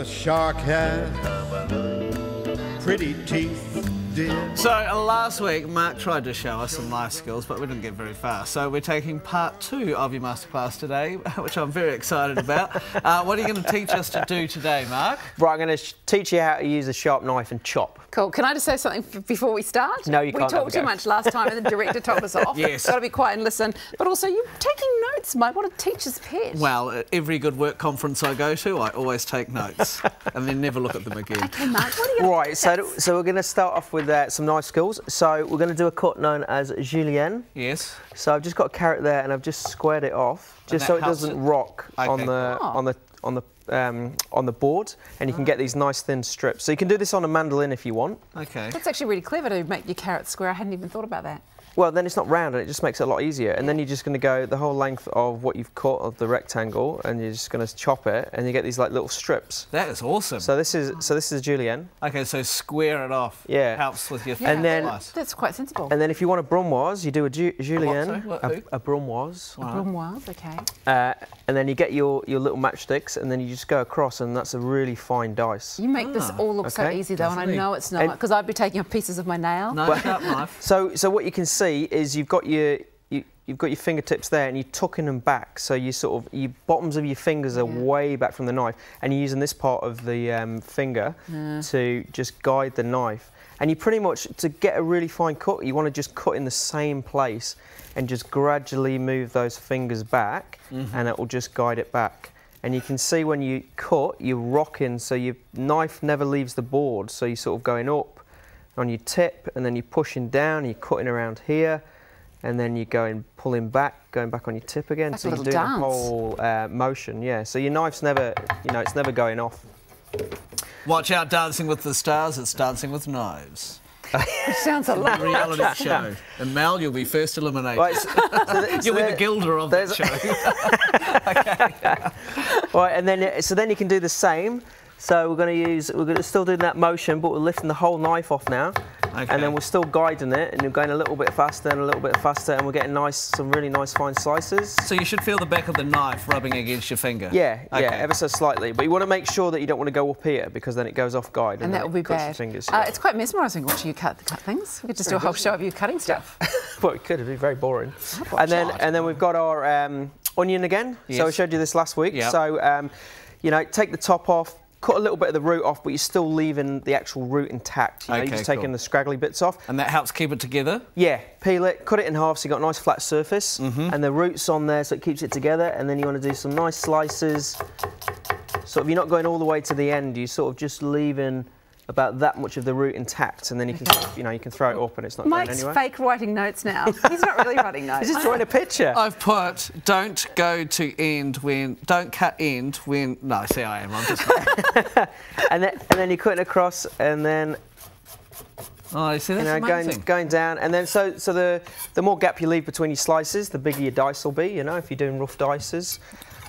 The shark has pretty teeth, dear. So uh, last week, Mark tried to show us some life skills, but we didn't get very far. So we're taking part two of your masterclass today, which I'm very excited about. uh, what are you going to teach us to do today, Mark? Right, I'm going to teach you how to use a sharp knife and chop. Cool. Can I just say something before we start? No, you we can't have talked too go. much last time, and the director told us off. Yes. Got to be quiet and listen. But also, you're taking notes, Mike. What a teacher's pet. Well, every good work conference I go to, I always take notes and then never look at them again. Okay, Mark. What are you? Right, so, so we're going to start off with uh, some nice skills. So we're going to do a cut known as julienne. Yes. So I've just got a carrot there and I've just squared it off, just so it doesn't it- rock on the cool. on the on the um, on the board, and you can get these nice thin strips. So you can do this on a mandolin if you want. Okay. That's actually really clever to make your carrot square. I hadn't even thought about that. Well, then it's not round and it just makes it a lot easier. And then you're just going to go the whole length of what you've cut of the rectangle, and you're just going to chop it, and you get these like little strips. That is awesome. So this is so this is julienne. okay, so square it off. Yeah. Helps with your And then- slice. That's quite sensible. And then if you want a brunoise, you do a ju- julienne, sorry? What, a, who? a brunoise, Brunoise, okay. uh, and then you get your, your little matchsticks, and then you just go across, and that's a really fine dice. You make this Ah, all look so easy, though, and I Doesn't it? know it's not because I'd be taking off pieces of my nail. No sharp knife. So so what you can see is you've got your you, you've got your fingertips there, and you're tucking them back, so you sort of your bottoms of your fingers are Yeah. way back from the knife, and you're using this part of the um, finger to just guide the knife. And you pretty much to get a really fine cut, you want to just cut in the same place, and just gradually move those fingers back, and it will just guide it back. And you can see when you cut, you're rocking, so your knife never leaves the board, so you're sort of going up on your tip, and then you're pushing down, you're cutting around here, and then you're going pulling back, going back on your tip again. Like a so you're little doing dance. the whole uh, motion, yeah. So your knife's never, you know, it's never going off. Watch out, Dancing with the Stars. It's Dancing with Knives. It sounds a lot. A reality show. And Mel, you'll be first eliminated. Right, so, so th- so You'll be the there- Gilder of that there's- show. Right, and then so then you can do the same. So we're going to use, we're going to still doing that motion, but we're lifting the whole knife off now, Okay. and then we're still guiding it, and you're going a little bit faster and a little bit faster, and we're getting nice, some really nice fine slices. So you should feel the back of the knife rubbing against your finger. Yeah, yeah, ever so slightly, but you want to make sure that you don't want to go up here because then it goes off guide, And then that it will be cuts bad. Your fingers. Uh, it's quite mesmerising watching you cut, cut things. We could just do a whole show of you cutting stuff. well, it could be very boring. And then, and then we've got our um, onion again. So I showed you this last week. Yep. So, um, you know, take the top off, cut a little bit of the root off, but you're still leaving the actual root intact. You know, Okay, you're just taking cool. the scraggly bits off. And that helps keep it together. Yeah, peel it, cut it in half so you've got a nice flat surface, Mm-hmm. and the roots on there so it keeps it together. And then you want to do some nice slices. Sort of, you're not going all the way to the end. You're sort of just leaving about that much of the root intact, and then you can, you know, you can throw it up, and it's not Mike's going anywhere. fake writing notes now. He's not really writing notes. He's just drawing a picture. I've put don't go to end when don't cut end when no see I am I'm just and then and then you cut it across, and then oh you see you that's know going amazing. going down, and then so so the the more gap you leave between your slices, the bigger your dice will be. You know, if you're doing rough dices.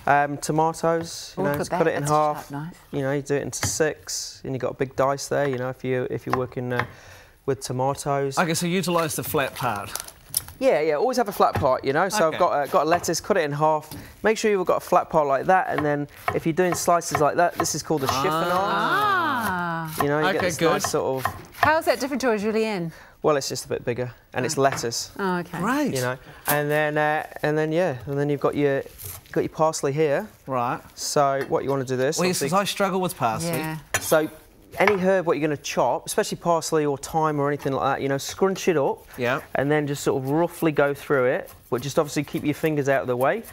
Um, tomatoes, you Oh, know, just cut it in that's half. knife. You know, you do it into six, and you got a big dice there. You know, if you if you're working uh, with tomatoes. Okay, so utilise the flat part. Yeah, yeah. Always have a flat part, you know. So Okay. I've got a, got a lettuce, cut it in half. Make sure you've got a flat part like that, and then if you're doing slices like that, this is called a chiffonade. Ah. You know, you Okay, get this good. nice sort of. How is that different to a julienne? Well, it's just a bit bigger, and it's lettuce. Oh, okay. Great. You know, and then uh, and then yeah, and then you've got your got your parsley here. Right. So what you want to do this? Well, yes, obviously- I struggle with parsley. Yeah. So any herb what you're going to chop, especially parsley or thyme or anything like that, you know, scrunch it up. Yeah. And then just sort of roughly go through it, but just obviously keep your fingers out of the way.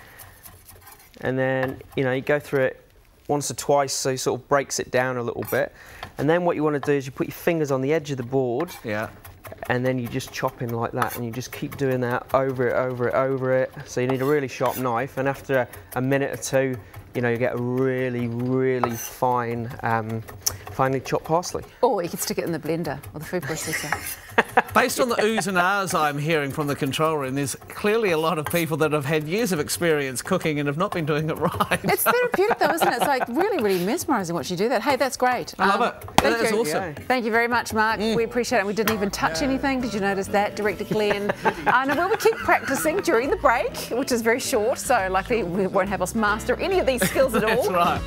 And then, you know, you go through it once or twice so it sort of breaks it down a little bit. And then what you want to do is you put your fingers on the edge of the board Yeah. and then you just chop in like that and you just keep doing that over it, over it, over it. So you need a really sharp knife and after a, a minute or two, you know, you get a really, really fine, um, finely chopped parsley. Or you could stick it in the blender or the food processor. Based on the oohs and ahs I'm hearing from the control room, there's clearly a lot of people that have had years of experience cooking and have not been doing it right. It's therapeutic though, isn't it? It's like really, really mesmerising watching you do that. Hey, that's great. I love Um, it. Thank that is you. awesome. Thank you very much, Mark. We appreciate it. We didn't even touch anything. Did you notice that, Director Glenn? uh, no, well, we keep practicing during the break, which is very short, so likely we won't have us master any of these skills at all. That's right.